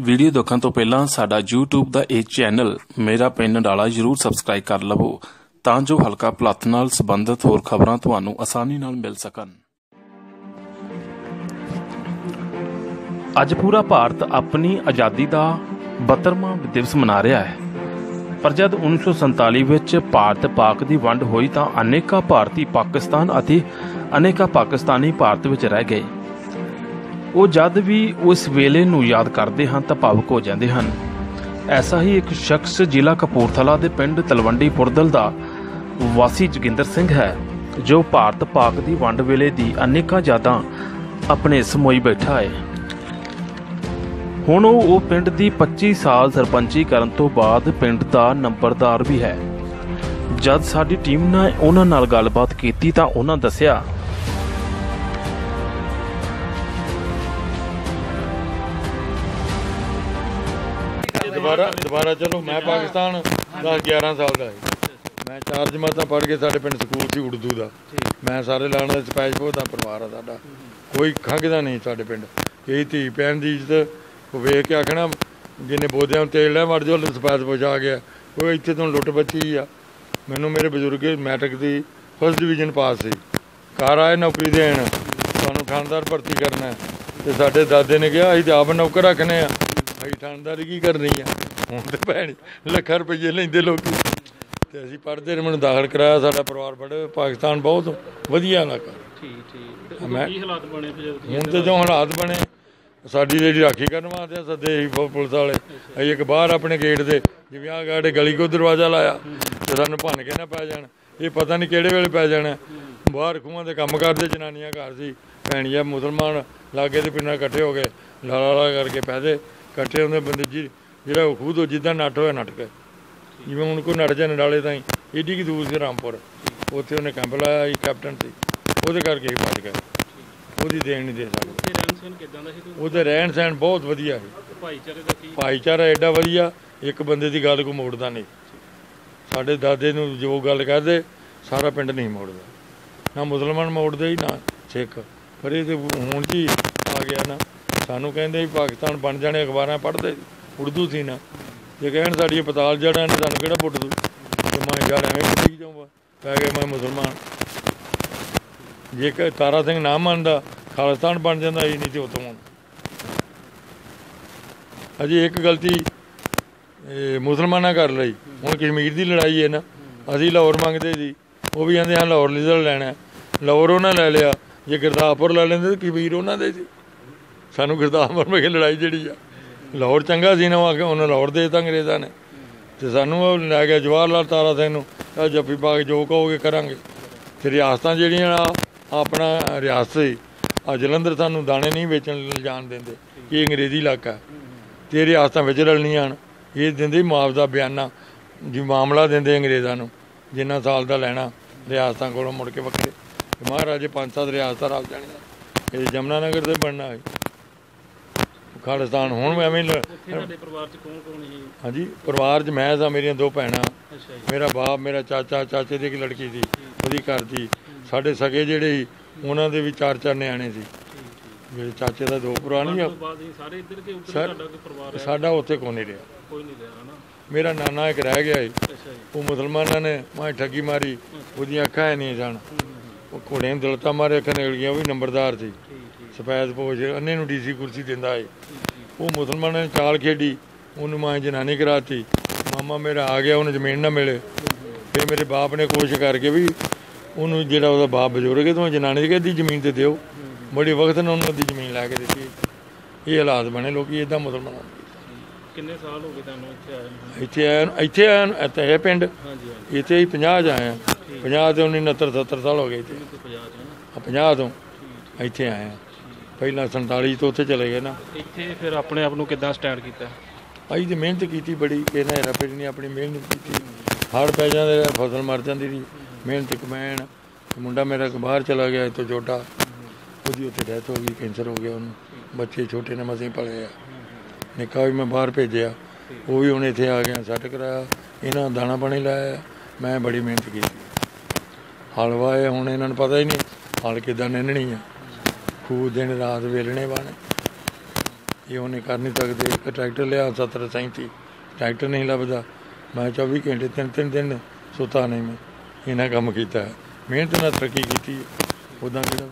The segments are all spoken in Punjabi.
ਵੀਡੀਓ ਦੇਖਣ ਤੋਂ ਪਹਿਲਾਂ ਸਾਡਾ YouTube ਦਾ ਇਹ ਚੈਨਲ ਮੇਰਾ ਪਿੰਡ ਡਾਲਾ ਜਰੂਰ ਸਬਸਕ੍ਰਾਈਬ ਕਰ ਲਵੋ, ਤਾਂ ਜੋ ਹਲਕਾ ਭਲੱਥ ਨਾਲ ਸੰਬੰਧਿਤ ਹੋਰ ਖਬਰਾਂ ਤੁਹਾਨੂੰ ਆਸਾਨੀ ਨਾਲ ਮਿਲ ਸਕਣ। ਅੱਜ ਪੂਰਾ ਭਾਰਤ ਆਪਣੀ ਆਜ਼ਾਦੀ ਦਾ 72ਵਾਂ ਦਿਵਸ ਮਨਾ ਰਿਹਾ ਹੈ। ਪਰ ਜਦ 1947 ਵਿੱਚ ਭਾਰਤ ਪਾਕ ਦੀ ਵੰਡ ਹੋਈ ਤਾਂ ਅਨੇਕਾਂ ਭਾਰਤੀ ਪਾਕਿਸਤਾਨ ਅਤੇ ਅਨੇਕਾਂ ਪਾਕਿਸਤਾਨੀ ਭਾਰਤ ਵਿੱਚ ਰਹਿ ਗਏ। ਉਹ ਜਦ ਵੀ ਉਸ ਵੇਲੇ ਨੂੰ ਯਾਦ ਕਰਦੇ ਹਨ ਤਾਂ ਭਾਵੁਕ ਹੋ ਜਾਂਦੇ ਹਨ। ਐਸਾ ਹੀ ਇੱਕ ਸ਼ਖਸ ਜ਼ਿਲ੍ਹਾ ਕਪੂਰਥਲਾ ਦੇ ਪਿੰਡ ਤਲਵੰਡੀ ਪੁਰਦਲ ਦਾ ਵਾਸੀ ਜੋਗਿੰਦਰ ਸਿੰਘ ਹੈ, ਜੋ ਭਾਰਤ ਪਾਕ ਦੀ ਵੰਡ ਵੇਲੇ ਦੀ ਅਨੇਕਾਂ ਯਾਦਾਂ ਆਪਣੇ ਸਮੋਈ ਬੈਠਾ ਹੈ। ਹੁਣ ਉਹ ਉਹ ਪਿੰਡ ਦੀ 25 ਸਾਲ ਸਰਪੰਚੀ ਕਰਨ ਤੋਂ ਬਾਅਦ ਪਿੰਡ ਦਾ ਨੰਬਰਦਾਰ ਵੀ ਹੈ। ਜਦ ਸਾਡੀ ਟੀਮ ਨੇ ਉਹਨਾਂ ਨਾਲ ਗੱਲਬਾਤ ਕੀਤੀ ਤਾਂ ਉਹਨਾਂ ਦੱਸਿਆ ਦੁਬਾਰਾ ਦੁਬਾਰਾ ਚਲੋ, ਮੈਂ ਪਾਕਿਸਤਾਨ 10 11 ਸਾਲ ਦਾ ਮੈਂ ਚਾਰ ਜਮਾਤਾਂ ਪੜ੍ਹ ਕੇ ਸਾਡੇ ਪਿੰਡ ਸਕੂਲ ਸੀ ਉਰਦੂ ਦਾ। ਮੈਂ ਸਾਰੇ ਲਾਣ ਦਾ ਸਪੈਸ਼ਪੋ ਦਾ ਪਰਿਵਾਰ ਆ ਸਾਡਾ। ਕੋਈ ਖੰਗਦਾ ਨਹੀਂ ਸਾਡੇ ਪਿੰਡ। ਇਹ ਧੀ ਪੈਣ ਦੀ ਇੱਜ਼ਤ ਵੇਖ ਕੇ ਆਖਣਾ, ਜਿਹਨੇ ਬੋਦਿਆਂ ਨੂੰ ਤੇਲ ਲੈ ਮਰ ਜੋ ਸਪੈਸ ਪਹੁੰਚਾ ਗਿਆ। ਉਹ ਇੱਥੇ ਤੋਂ ਲੁੱਟ ਬੱਚੀ ਆ। ਮੈਨੂੰ ਮੇਰੇ ਬਜ਼ੁਰਗ ਮੈਟ੍ਰਿਕ ਦੀ ਫਸਟ ਡਿਵੀਜ਼ਨ ਪਾਸ ਸੀ। ਘਰ ਆਏ ਨੌਕਰੀ ਦੇਣ। ਤੁਹਾਨੂੰ ਖਾਨਦਾਰ ਭਰਤੀ ਕਰਨਾ ਹੈ। ਤੇ ਸਾਡੇ ਦਾਦੇ ਨੇ ਕਿਹਾ, ਅਸੀਂ ਤਾਂ ਆਪ ਨੌਕਰ ਰੱਖਨੇ ਆ। ਅਸੀਂ ਥਾਣੇਦਾਰੀ ਕੀ ਕਰਨੀ ਆ? ਹੁਣ ਤੇ ਭੈਣ ਲੱਖਾਂ ਰੁਪਏ ਲੈਂਦੇ ਲੋਕੀ। ਤੇ ਅਸੀਂ ਪੜ੍ਹਦੇ ਰਹੇ ਮੈਨੂੰ ਦਾਖਲ ਕਰਾਇਆ ਸਾਡਾ ਪਰਿਵਾਰ ਬੜੇ ਪਾਕਿਸਤਾਨ ਬਹੁਤ ਵਧੀਆ ਇਲਾਕਾ। ਠੀਕ ਠੀਕ। ਮੈਂ ਕੀ ਹਾਲਾਤ ਬਣੇ ਫਿਰ ਜਦ ਹੁਣ ਤੇ ਜੋ ਹਾਲਾਤ ਬਣੇ ਸਾਡੀ ਜਿਹੜੀ ਰਾਖੀ ਕਰਨ ਵਾਸਤੇ ਸੱਦੇ ਪੁ- ਪੁਲਿਸ ਵਾਲੇ। ਅਸੀਂ ਇੱਕ ਬਾਹਰ ਆਪਣੇ ਗੇਟ ਦੇ ਜਿਵੇਂ ਆ ਗਾੜੇ ਗਲੀ ਕੋ ਦਰਵਾਜ਼ਾ ਲਾਇਆ ਤੇ ਸਾਨੂੰ ਭੰਨ ਕੇ ਨਾ ਪੈ ਜਾਣ। ਇਹ ਪਤਾ ਨਹੀਂ ਕਿਹੜੇ ਵੇਲੇ ਪੈ ਜਾਣਾ। ਬਾਹਰ ਖੂਹਾਂ ਦੇ ਕੰਮ ਕਰਦੇ ਜਨਾਨੀਆਂ ਘਰ ਸੀ। ਭੈਣੀਆਂ ਮੁਸਲਮਾਨ ਲਾਗੇ ਦੇ ਪਿੰਡਾਂ ਇਕੱਠੇ ਹੋ ਗਏ ਲਾਲਾ ਲਾ ਕਰਕੇ ਪੈਦੇ ਇਕੱਠੇ ਹੁੰਦੇ ਬੰਦੇ ਜੀ ਜਿਹੜਾ ਉਹ ਤੋਂ ਜਿੱਦਾਂ ਨੱਟ ਹੋਇਆ ਨੱਟ ਗਏ ਜਿਵੇਂ ਹੁਣ ਕੋਈ ਨੱਟ ਜਾ ਨਡਾਲੇ ਤਾਈਂ ਏਡੀ ਕੀ ਦੂਰ ਸੀ ਰਾਮਪੁਰ। ਉੱਥੇ ਉਹਨੇ ਕੈਂਪ ਲਾਇਆ ਸੀ ਕੈਪਟਨ ਸੀ। ਉਹਦੇ ਕਰਕੇ ਹੀ ਭੱਜ ਗਏ ਉਹਦੀ ਦੇਣ ਨਹੀਂ ਦੇ ਸਕਦੇ। ਤੇ ਰਹਿਣ ਸਹਿਣ ਕਿਦਾਂ ਦਾ ਸੀ ਤੂੰ? ਉਹਦੇ ਰਹਿਣ ਸਹਿਣ ਬਹੁਤ ਵਧੀਆ ਸੀ। ਭਾਈਚਾਰੇ ਦਾ ਕੀ? ਭਾਈਚਾਰਾ ਐਡਾ ਵਧੀਆ ਇੱਕ ਬੰਦੇ ਦੀ ਗੱਲ ਕੋ ਮੋੜਦਾ ਨਹੀਂ। ਸਾਡੇ ਦਾਦੇ ਨੂੰ ਜੋ ਗੱਲ ਕਹਦੇ ਸਾਰਾ ਪਿੰਡ ਨਹੀਂ ਮੋੜਦਾ। ਨਾ ਮੁਸਲਮਾਨ ਮੋੜਦੇ ਹੀ ਨਾ ਸਿੱਖ। ਪਰ ਇਹ ਤੇ ਹੁਣ ਜੀ ਆ ਗਿਆ ਨਾ। ਸਾਨੂੰ ਕਹਿੰਦੇ ਵੀ ਪਾਕਿਸਤਾਨ ਬਣ ਜਾਣੇ, ਅਖਬਾਰਾਂ ਪੜ੍ਹਦੇ, ਉਰਦੂ ਸੀ ਨਾ। ਜੇ ਕਹਿਣ ਸਾਡੀ ਪਤਾਲ ਜੜਾਂ ਨੇ, ਸਾਨੂੰ ਕਿਹੜਾ ਪੁੱਟ ਦੂ? ਤੇ ਮੈਂ ਯਾਰ, ਐਵੇਂ ਪੁੱਟੀ ਜਾਊਂਗਾ ਪੈ ਗਿਆ ਮੈਂ ਮੁਸਲਮਾਨ। ਜੇ ਕਿ ਤਾਰਾ ਸਿੰਘ ਨਾ ਮੰਨਦਾ, ਖਾਲਿਸਤਾਨ ਬਣ ਜਾਂਦਾ, ਇਹ ਨਹੀਂ ਤੇ ਉਤੋਂ ਅਜੇ ਇੱਕ ਗਲਤੀ ਮੁਸਲਮਾਨਾਂ ਕਰ ਲਈ। ਹੁਣ ਕਸ਼ਮੀਰ ਦੀ ਲੜਾਈ ਹੈ ਨਾ, ਅਸੀਂ ਲਾਹੌਰ ਮੰਗਦੇ ਸੀ। ਉਹ ਵੀ ਕਹਿੰਦੇ ਹਾਂ, ਲਾਹੌਰ ਲਿਜ਼ਲ ਲੈਣਾ ਲਾਹੌਰ ਉਹਨਾਂ ਲੈ ਲਿਆ, ਜੇ ਗੁਰਦਾਸਪੁਰ ਲੈ ਲੈਂਦੇ, ਤਾਂ ਕਸ਼ਮੀਰ ਉਹਨਾਂ ਦੇ ਸੀ। ਸਾਨੂੰ ਗੁਰਦਾਸਪੁਰ ਵਿੱਚ ਲੜਾਈ ਜਿਹੜੀ ਆ। ਲਾਹੌਰ ਚੰਗਾ ਸੀ ਨਾ, ਉਹ ਆ ਕੇ ਉਹਨਾਂ ਲਾਹੌਰ ਦੇ ਤਾਂ ਅੰਗਰੇਜ਼ਾਂ ਨੇ। ਤੇ ਸਾਨੂੰ ਉਹ ਲੈ ਗਿਆ ਜਵਾਹਰ ਲਾਲ ਤਾਰਾ ਸਿੰਘ ਨੂੰ। ਆ ਜੱਫੀ ਪਾ ਕੇ ਜੋ ਕਹੋਗੇ ਕਰਾਂਗੇ। ਤੇ ਰਿਆਸਤਾਂ ਜਿਹੜੀਆਂ ਆ, ਆਪਣਾ ਰਿਆਸਤ ਸੀ। ਆ ਜਲੰਧਰ ਸਾਨੂੰ ਦਾਣੇ ਨਹੀਂ ਵੇਚਣ ਜਾਣ ਦਿੰਦੇ। ਇਹ ਅੰਗਰੇਜ਼ੀ ਇਲਾਕਾ। ਹੈ। ਤੇ ਰਿਆਸਤਾਂ ਵਿੱਚ ਰਲਣੀਆਂ ਹਨ। ਇਹ ਦਿੰਦੇ ਮੁਆਵਜ਼ਾ ਬਿਆਨਾ। ਜੀ ਮਾਮਲਾ ਦਿੰਦੇ ਅੰਗਰੇਜ਼ਾਂ ਨੂੰ, ਜਿੰਨਾ ਸਾਲ ਦਾ ਲੈਣਾ ਰਿਆਸਤਾਂ ਕੋਲੋਂ ਮੁੜ ਕੇ ਵੱਖਰੇ। ਮਹਾਰਾਜੇ ਪੰਜ ਸੱਤ ਰਿਆਸਤਾਂ ਰਲ ਜਾਣੀਆਂ। ਇਹ ਜਮਨਾ ਨਗਰ ਤੇ ਬਣਨਾ ਹੈ। ਖਾਲਿਸਤਾਨ ਹੁਣ ਐਵੇਂ ਲ- ਉੱਥੇ ਤੁਹਾਡੇ ਪਰਿਵਾਰ ਚ ਕੌਣ ਕੌਣ ਸੀ? ਹਾਂਜੀ ਪਰਿਵਾਰ 'ਚ ਮੈਂ ਸਾਂ ਮੇਰੀਆਂ ਦੋ ਭੈਣਾਂ। ਮੇਰਾ ਬਾਪ ਮੇਰਾ ਚਾਚਾ ਚਾਚੇ ਦੀ ਇੱਕ ਲੜਕੀ ਸੀ ਉਹਦੀ ਘਰ ਦੀ ਸਾਡੇ ਸਗੇ ਜਿਹੜੇ ਉਹਨਾਂ ਦੇ ਵੀ ਚਾਰ ਚਾਰ ਨਿਆਣੇ ਸੀ। ਜਿਹੜੇ ਚਾਚੇ ਦਾ ਦੋ ਭਰਾ ਨਹੀਂ ਆ। ਤੋਂ ਸਾਰੇ ਇੱਧਰ ਉੱਧਰ ਪਰਿਵਾਰ ਹੈ? ਸਾਡਾ ਉੱਥੇ ਕੋਈ ਨਹੀਂ ਰਿਹਾ। ਕੋਈ ਨਹੀਂ ਰਿਹਾ ਹਨਾ? ਮੇਰਾ ਨਾਨਾ ਇੱਕ ਰਹਿ ਗਿਆ ਸੀ ਉਹ ਮੁਸਲਮਾਨਾਂ ਨੇ ਮਾਂ ਠੱਗੀ ਮਾਰੀ। ਉਹਦੀਆਂ ਅੱਖਾਂ ਨਹੀਂ ਸਨ। ਉਹ ਘੋੜੇ ਨੂੰ ਦਲਤਾ ਮਾਰੇ ਅੱਖਾਂ ਨਿਕਲ ਗਈਆਂ ਉਹ ਵੀ ਨੰਬਰਦਾਰ ਸੀ। ਸਫੈਦ ਪੋਸ਼ ਅੰਨੇ ਨੂੰ ਡੀਸੀ ਕੁਰਸੀ ਦਿੰਦਾ ਏ। ਉਹ ਮੁਸਲਮਾਨਾਂ ਨੇ ਚਾਲ ਖੇਡੀ ਉਹਨੂੰ ਮਾਂ ਜਨਾਨੀ ਕਰਾਤੀ। ਮਾਮਾ ਮੇਰਾ ਆ ਗਿਆ ਉਹਨੂੰ ਜ਼ਮੀਨ ਨਾ ਮਿਲੇ। ਫਿਰ ਮੇਰੇ ਬਾਪ ਨੇ ਕੋਸ਼ਿਸ਼ ਕਰਕੇ ਵੀ ਉਹਨੂੰ ਜਿਹੜਾ ਉਹਦਾ ਬਾਪ ਬਜ਼ੁਰਗ ਹੈ ਤੂੰ ਜਨਾਨੀ ਦੀ ਕਹਿੰਦੀ ਜ਼ਮੀਨ ਤੇ ਦਿਓ। ਬੜੀ ਵਕਤ ਨਾਲ ਉਹਨਾਂ ਦੀ ਜ਼ਮੀਨ ਲੈ ਕੇ ਦਿੱਤੀ। ਇਹ ਹਾਲਾਤ ਬਣੇ ਲੋਕੀ ਇਦਾਂ ਮੁਸਲਮਾਨਾਂ। ਕਿੰਨੇ ਸਾਲ ਹੋ ਗਏ ਤੁਹਾਨੂੰ ਇੱਥੇ ਆਏ ਨੂੰ? ਇੱਥੇ ਆਇਆ ਨੂੰ- ਇੱਥੇ ਆਇਆ ਨੂੰ- ਇੱਥੇ ਹੈ ਪਿੰਡ। ਹਾਂਜੀ ਇੱਥੇ ਹੀ 50 ਚ ਆਏ ਆ। 50 ਤੇ 19 69 70 ਸਾਲ ਹੋ ਗਏ ਇੱਥੇ। ਤੇ 50 ਚ ਹਨਾ ਆ 50 ਤੋਂ ਇੱਥੇ ਆਏ ਆ। ਪਹਿਲਾਂ 47 ਤੋਂ ਉੱਥੇ ਚਲੇ ਗਏ ਨਾ। ਇੱਥੇ ਫਿਰ ਆਪਣੇ ਆਪ ਨੂੰ ਕਿੱਦਾਂ ਸਟੈਂਡ ਕੀਤਾ? ਅਸੀਂ ਤੇ ਮਿਹਨਤ ਕੀਤੀ ਬੜੀ ਕਿਹਨਾਂ ਹੈਰਾ ਫੇਰੀ ਨੇ ਆਪਣੀ ਮਿਹਨਤ ਕੀਤੀ। ਹੜ ਪੈ ਜਾਂਦੇ ਫਸਲ ਮਰ ਜਾਂਦੀ ਸੀ ਮਿਹਨਤ ਕਮੈਣ ਮੁੰਡਾ ਮੇਰਾ ਬਾਹਰ ਚਲਾ ਗਿਆ ਇੱਥੋਂ ਛੋਟਾ। ਉਹਦੀ ਉੱਥੇ ਡੈਥ ਹੋ ਗਈ ਕੈਂਸਰ ਹੋ ਗਿਆ ਉਹਨੂੰ। ਬੱਚੇ ਛੋਟੇ ਨੇ ਮਸੀਂ ਪਲੇ ਆ। ਨਿੱਕਾ ਵੀ ਮੈਂ ਬਾਹਰ ਭੇਜਿਆ। ਉਹ ਵੀ ਹੁਣ ਇੱਥੇ ਆ ਗਿਆ ਸੈੱਟ ਕਰਾਇਆ। ਇਹਨਾਂ ਦਾਣਾ ਪਾਣੀ ਲਾਇਆ। ਮੈਂ ਬੜੀ ਮਿਹਨਤ ਕੀਤੀ। ਹਲ ਵਾਏ ਹੁਣ ਇਹਨਾਂ ਨੂੰ ਪਤਾ ਹੀ ਨਹੀਂ ਹਲ ਕਿਦਾਂ ਨਿੰਨਣੀ ਆ। ਖੂਹ ਦਿਨ ਰਾਤ ਵੇਲਣੇ ਬਾਣੇ। ਇਹ ਉਹਨੇ ਕਰ ਨਹੀਂ ਸਕਦੇ ਇੱਕ ਟਰੈਕਟਰ ਲਿਆ 70 37 ਟਰੈਕਟਰ ਨਹੀਂ ਲੱਭਦਾ। ਮੈਂ 24 ਘੰਟੇ ਤਿੰਨ ਤਿੰਨ ਦਿਨ ਸੁੱਤਾ ਨਹੀਂ ਮੈਂ। ਇਹਨਾਂ ਕੰਮ ਕੀਤਾ। ਮਿਹਨਤ ਨਾਲ ਤਰੱਕੀ ਕੀਤੀ। ਉਦਾਂ ਕਿਹੜਾ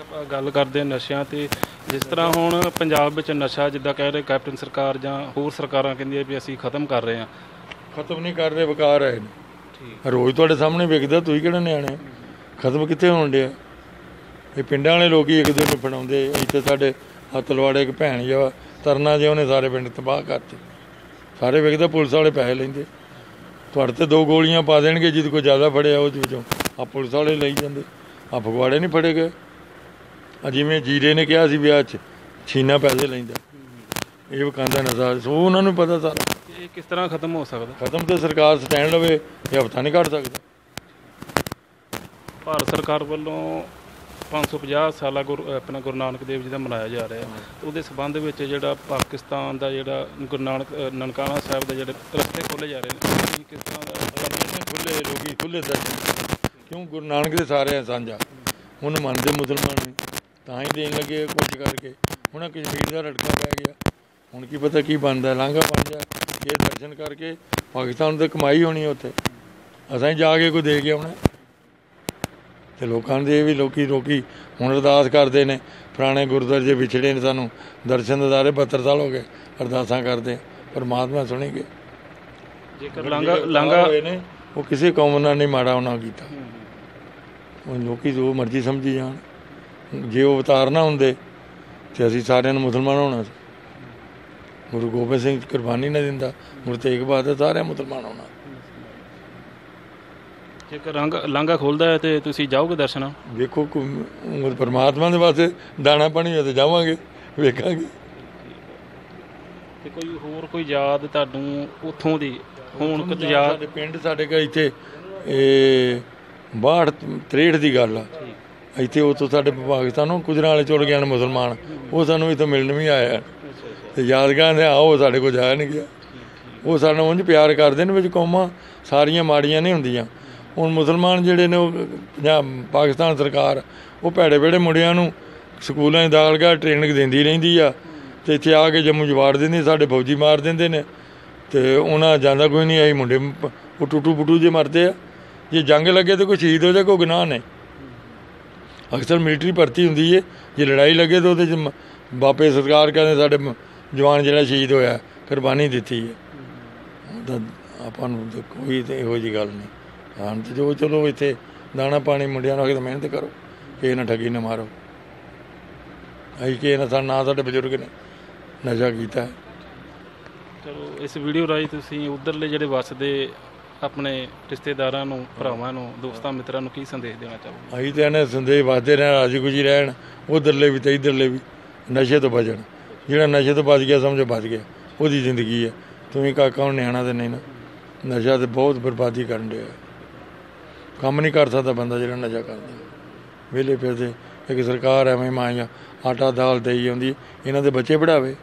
ਆਪਾਂ ਗੱਲ ਕਰਦੇ ਹਾਂ ਨਸ਼ਿਆਂ ਤੇ। ਜਿਸ ਤਰ੍ਹਾਂ ਹੁਣ ਪੰਜਾਬ ਵਿੱਚ ਨਸ਼ਾ ਜਿੱਦਾਂ ਕਹਿ ਰਹੇ ਕੈਪਟਨ ਸਰਕਾਰ ਜਾਂ ਹੋਰ ਸਰਕਾਰਾਂ ਕਹਿੰਦੀਆਂ ਵੀ ਅਸੀਂ ਖਤਮ ਕਰ ਰਹੇ ਹਾਂ। ਖਤਮ ਨਹੀਂ ਕਰ ਰਹੇ ਵਿਕਾਰ ਹੈ। ਠੀਕ। ਰੋਜ਼ ਤੁਹਾਡੇ ਸਾਹਮਣੇ ਵਿਕਦਾ ਤੁਸੀਂ ਕਿਹੜਾ ਨਿਆਣੇ ਖਤਮ ਕਿੱਥੇ ਹੋਣ ਡਿਆ? ਇਹ ਪਿੰਡਾਂ ਵਾਲੇ ਲੋਕੀ ਇੱਕ ਦੂਜੇ ਨੂੰ ਫੜਾਉਂਦੇ ਇੱਥੇ ਸਾਡੇ ਹੱਤਲਵਾੜੇ ਇੱਕ ਭੈਣ ਜਿਹਾ ਤਰਨਾ ਜਿਹਾ ਉਹਨੇ ਸਾਰੇ ਪਿੰਡ ਤਬਾਹ ਕਰਤੇ। ਸਾਰੇ ਵਿਕਦਾ ਪੁਲਿਸ ਵਾਲੇ ਪੈਸੇ ਲੈਂਦੇ। ਤੁਹਾਡੇ ਤੇ ਦੋ ਗੋਲੀਆਂ ਪਾ ਦੇਣਗੇ ਜਿਹਦੇ ਕੋਈ ਜ਼ਿਆਦਾ ਫੜਿਆ ਉਹ ਵਿੱਚੋਂ ਆ ਪੁਲਿਸ ਵਾਲੇ ਲਈ ਜਾਂਦੇ। ਆ ਫਗਵਾੜੇ ਨਹੀਂ ਫੜੇ ਗਏ। ਆ ਜਿਵੇਂ ਜੀਰੇ ਨੇ ਕਿਹਾ ਸੀ ਵਿਆਹ 'ਚ ਛੀਨਾ ਪੈਸੇ ਲੈਂਦਾ। ਇਹ ਵਕਾਂਦਾ ਨਜ਼ਰ ਸੋ ਉਹਨਾਂ ਨੂੰ ਪਤਾ ਸਾਰਾ। ਇਹ ਕਿਸ ਤਰ੍ਹਾਂ ਖਤਮ ਹੋ ਸਕਦਾ? ਖਤਮ ਤੇ ਸਰਕਾਰ ਸਟੈਂਡ ਲਵੇ ਇਹ ਹਫਤਾ ਨਹੀਂ ਕੱਢ ਸਕਦਾ। ਭਾਰਤ ਸਰਕਾਰ ਵੱਲੋਂ 550 ਸਾਲਾ ਗੁਰੂ ਆਪਣਾ ਗੁਰੂ ਨਾਨਕ ਦੇਵ ਜੀ ਦਾ ਮਨਾਇਆ ਜਾ ਰਿਹਾ। ਹੈ। ਤੇ ਉਹਦੇ ਸਬੰਧ ਵਿੱਚ ਜਿਹੜਾ ਪਾਕਿਸਤਾਨ ਦਾ ਜਿਹੜਾ ਗੁਰੂ ਨਾਨਕ ਨਨਕਾਣਾ ਸਾਹਿਬ ਦੇ ਜਿਹੜੇ ਰਸਤੇ ਖੋਲੇ ਜਾ ਰਹੇ ਨੇ ਤੁਸੀਂ ਕਿਸ ਤਰ੍ਹਾਂ ਦਾ ਖੁੱਲੇ ਲੋਕੀ ਖੁੱਲੇ ਦਰਸ਼ਨ ਕਿਉਂ ਗੁਰੂ ਨਾਨਕ ਦੇ ਸਾਰੇ ਸਾਂਝਾ? ਹੁਣ ਮੰਨਦੇ ਮੁਸਲਮਾਨ ਨੇ ਤਾਂ ਹੀ ਦੇਣ ਲੱਗੇ ਕੁਝ ਕਰਕੇ। ਹੁਣ ਕਸ਼ਮੀਰ ਦਾ ਰੜਕਾ ਪੈ ਗਿਆ। ਹੁਣ ਕੀ ਪਤਾ ਕੀ ਬਣਦਾ ਲਾਂਘਾ ਬਣ ਜਾ। ਇਹ ਦਰਸ਼ਨ ਕਰਕੇ ਪਾਕਿਸਤਾਨ ਤੇ ਕਮਾਈ ਹੋਣੀ ਉੱਥੇ। ਅਸਾਂ ਜਾ ਕੇ ਕੋਈ ਦੇ ਕੇ ਆਉਣਾ। ਤੇ ਲੋਕਾਂ ਦੇ ਵੀ ਲੋਕੀ ਲੋਕੀ ਹੁਣ ਅਰਦਾਸ ਕਰਦੇ ਨੇ ਪੁਰਾਣੇ ਗੁਰਦੁਆਰੇ ਜੇ ਵਿਛੜੇ ਨੇ ਸਾਨੂੰ ਦਰਸ਼ਨ ਦਿਦਾਰੇ 72 ਸਾਲ ਹੋ ਗਏ ਅਰਦਾਸਾਂ ਕਰਦੇ ਪਰਮਾਤਮਾ ਸੁਣੇਗੇ। ਜੇਕਰ ਲਾਂਗਾ ਲਾਂਗਾ ਹੋਏ ਨੇ ਉਹ ਕਿਸੇ ਕੌਮ ਨਾਲ ਨਹੀਂ ਮਾੜਾ ਉਹਨਾਂ ਕੀਤਾ। ਉਹ ਲੋਕੀ ਜੋ ਮਰਜ਼ੀ ਸਮਝੀ ਜਾਣ। ਜੇ ਉਹ ਅਵਤਾਰ ਨਾ ਹੁੰਦੇ ਤੇ ਅਸੀਂ ਸਾਰਿਆਂ ਨੂੰ ਮੁਸਲਮਾਨ ਹੋਣਾ ਸੀ। ਗੁਰੂ ਗੋਬਿੰਦ ਸਿੰਘ ਕੁਰਬਾਨੀ ਨਾ ਦਿੰਦਾ ਗੁਰੂ ਤੇਗ ਬਹਾਦਰ ਸਾਰਿਆਂ ਮੁਸਲਮਾਨ ਹੋਣਾ। ਜੇਕਰ ਰੰਗ ਲਾਂਗਾ ਖੋਲਦਾ ਹੈ ਤੇ ਤੁਸੀਂ ਜਾਓਗੇ ਦਰਸ਼ਨਾਂ? ਵੇਖੋ ਕੋ- ਉਹ ਪਰਮਾਤਮਾ ਦੇ ਵਾਸਤੇ ਦਾਣਾ ਪਾਣੀ ਤੇ ਜਾਵਾਂਗੇ ਵੇਖਾਂਗੇ। ਤੇ ਕੋਈ ਹੋਰ ਕੋਈ ਯਾਦ ਤੁਹਾਨੂੰ ਉੱਥੋਂ ਦੀ ਹੁਣ ਕੁਝ ਯਾਦ ਸਾਡੇ ਪਿੰਡ ਸਾਡੇ ਘਰ ਇੱਥੇ ਇਹ 62 63 ਦੀ ਗੱਲ ਆ। ਇੱਥੇ ਉਤੋਂ ਸਾਡੇ ਪਾਕਿਸਤਾਨੋਂ ਗੁਜਰਾਂ ਵਾਲੇ ਚੁਰ ਗਏ ਮੁਸਲਮਾਨ ਉਹ ਸਾਨੂੰ ਇੱਥੇ ਮਿਲਣ ਵੀ ਆਇਆ ਤੇ ਯਾਦਗਾਰ ਨੇ ਆਓ ਸਾਡੇ ਕੋਲ ਜਾਇਆ ਨਹੀਂ ਗਿਆ। ਉਹ ਸਾਨੂੰ ਉਂਝ ਪਿਆਰ ਕਰਦੇ ਨੇ ਵਿੱਚ ਕੌਮਾਂ ਸਾਰੀਆਂ ਮਾੜੀਆਂ ਨਹੀਂ ਹੁੰਦੀਆਂ। ਹੁਣ ਮੁਸਲਮਾਨ ਜਿਹੜੇ ਨੇ ਉਹ ਪੰਜਾਬ ਪਾਕਿਸਤਾਨ ਸਰਕਾਰ, ਉਹ ਭੈੜੇ ਭੈੜੇ ਮੁੰਡਿਆਂ ਨੂੰ ਸਕੂਲਾਂ 'ਚ ਦਾਖਲ ਕਰ ਟ੍ਰੇਨਿੰਗ ਦਿੰਦੀ ਰਹਿੰਦੀ ਆ। ਤੇ ਇੱਥੇ ਆ ਕੇ ਜੰਮੂ ਜਵਾੜ ਦਿੰਦੀ, ਸਾਡੇ ਫੌਜੀ ਮਾਰ ਦਿੰਦੇ ਨੇ। ਤੇ ਉਹਨਾਂ ਜਾਂਦਾ ਕੋਈ ਨਹੀਂ ਆਈ ਮੁੰਡੇ ਉਹ ਟੁੱਟੂ ਪੁੱਟੂ ਜੇ ਮਰਦੇ ਆ। ਜੇ ਜੰਗ ਲੱਗੇ ਤੇ ਕੋਈ ਸ਼ਹੀਦ ਹੋ ਜਾਏ, ਕੋਈ ਗੁਨਾਹ ਨਹੀਂ। ਅਕਸਰ ਮਿਲਟਰੀ ਭਰਤੀ ਹੁੰਦੀ ਏ। ਜੇ ਲੜਾਈ ਲੱਗੇ ਤਾਂ ਉਹਦੇ ਚ ਮ- ਬਾਪੇ ਸਰਕਾਰ ਕਹਿੰਦੇ ਸਾਡੇ ਜਵਾਨ ਜਿਹੜਾ ਸ਼ਹੀਦ ਹੋਇਆ, ਕੁਰਬਾਨੀ ਦਿੱਤੀ ਹੈ ਤਾਂ ਆਪਾਂ ਨੂੰ ਤਾਂ ਕੋਈ ਤੇ ਇਹੋ ਜੀ ਗੱਲ ਨਹੀਂ। ਹਾਂ ਤੇ ਜੋ ਚਲੋ ਇੱਥੇ ਦਾਣਾ ਪਾਣੀ ਮੁੰਡਿਆਂ ਨੂੰ ਆਖੇ ਮਿਹਨਤ ਕਰੋ ਕਿਸੇ ਨਾਲ ਠੱਗੀ ਨਾ ਮਾਰੋ। ਕਿਸੇ ਨਾਲ ਸਾਡਾ ਨਾ ਸਾਡੇ ਬਜ਼ੁਰਗ ਨੇ ਨਸ਼ਾ ਕੀਤਾ। ਚਲੋ ਇਸ ਵੀਡੀਓ ਰਾਹੀਂ ਤੁਸੀਂ ਉਧਰਲੇ ਜਿਹੜੇ ਵਸਦੇ ਆਪਣੇ ਰਿਸ਼ਤੇਦਾਰਾਂ ਨੂੰ ਭਰਾਵਾਂ ਨੂੰ ਦੋਸਤਾਂ ਮਿੱਤਰਾਂ ਨੂੰ ਕੀ ਸੰਦੇਸ਼ ਦੇਣਾ ਚਾਹੋਗੇ? ਅਸੀਂ ਤਾਂ ਇਹਨੇ ਸੰਦੇਸ਼ ਵਾਦੇ ਰਹਿਣ ਰਾਜੀ ਖੁਸ਼ੀ ਰਹਿਣ ਉਧਰਲੇ ਵੀ ਤੇ ਇਧਰਲੇ ਵੀ ਨਸ਼ੇ ਤੋਂ ਬਚਣ। ਜਿਹੜਾ ਨਸ਼ੇ ਤੋਂ ਬਚ ਗਿਆ ਸਮਝੋ ਬਚ ਗਿਆ ਉਹਦੀ ਜ਼ਿੰਦਗੀ ਹੈ। ਤੁਸੀਂ ਕਾਕਾ ਹੁਣ ਨਿਆਣਾ ਤੇ ਨਹੀਂ ਨਾ ਨਸ਼ਾ ਤੇ ਬਹੁਤ ਬਰਬਾਦੀ ਕਰਨ ਡਿਆ। ਕੰਮ ਨਹੀਂ ਕਰ ਸਕਦਾ ਬੰਦਾ ਜਿਹੜਾ ਨਸ਼ਾ ਕਰਦਾ। ਵਿਹਲੇ ਫਿਰਦੇ, ਇੱਕ ਸਰਕਾਰ ਐਵੇਂ ਮਾਇਆ ਆਟਾ ਦਾਲ ਦੇਈ ਜਾਂਦੀ, ਇਹਨਾਂ ਦੇ ਬੱਚੇ ਪੜਾਵੇ